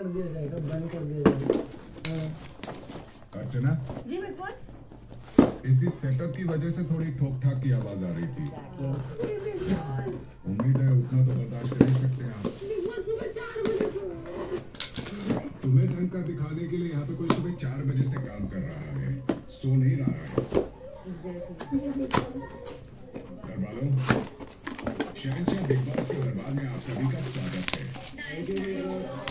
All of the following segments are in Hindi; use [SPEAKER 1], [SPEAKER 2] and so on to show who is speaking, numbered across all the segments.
[SPEAKER 1] कर दिया जाएगा बंद कर दिया जाएगा। हाँ।
[SPEAKER 2] अर्चना
[SPEAKER 3] जी बिल्कुल
[SPEAKER 2] इसी सेटअप की वजह से थोड़ी ठोक ठाक की आवाज़ आ रही थी। उम्मीद है उतना तो बर्दाश्त कर ही सकते हैं आप। तुम्हें ढंग का दिखाने के लिए यहाँ पे कोई सुबह चार बजे से काम कर रहा है। सो नहीं रहा है। घर वालों शहनशाह बिग बॉस के दरबार में आप सभी का स्वागत है।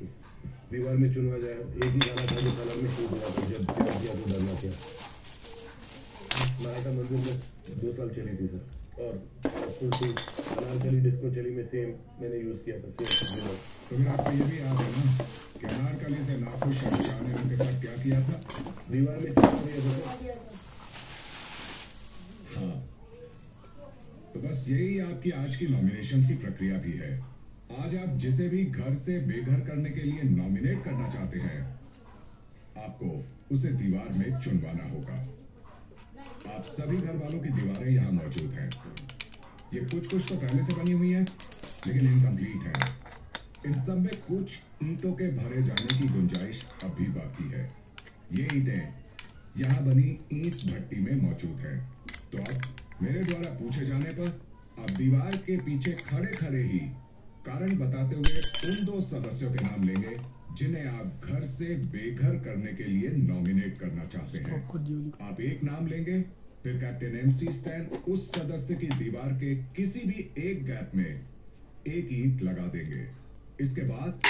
[SPEAKER 2] है?
[SPEAKER 4] दीवार में चुनवा जाए, एक ही गाना था जो कलर में शूट हुआ था जब प्यार किया तो डरना क्या? मराठा मंदिर में, दो साल चली थी सर और कुर्सी अनारकली डिस्को चली में सेम मैंने यूज़ किया था सेम
[SPEAKER 2] तो फिर आपको ये भी याद है ना कि अनारकली से नाखुश ने उनके साथ क्या किया था?
[SPEAKER 4] दीवार में चुनवा दिया था।
[SPEAKER 2] हाँ। तो बस यही आपकी आज की नॉमिनेशन की प्रक्रिया भी है। आज आप जिसे भी घर से बेघर करने के लिए नॉमिनेट करना चाहते हैं आपको उसे दीवार में चुनवाना होगा। आप सभी घर वालों की दीवारें यहाँ मौजूद ये कुछ कुछ तो पहले से बनी हुई है लेकिन इनकम्प्लीट है। इन सब में कुछ ईंटों के भरे जाने की गुंजाइश अभी बाकी है। ये ईंटें यहाँ बनी ईंट भट्टी में मौजूद है। तो अब मेरे द्वारा पूछे जाने पर आप दीवार के पीछे खड़े खड़े ही कारण बताते हुए उन दो सदस्यों के नाम लेंगे जिन्हें आप घर से बेघर करने के लिए नॉमिनेट करना चाहते हैं। आप एक नाम लेंगे फिर कैप्टन एमसी स्टैन उस सदस्य की दीवार के किसी भी एक गैप में एक ईंट लगा देंगे। इसके बाद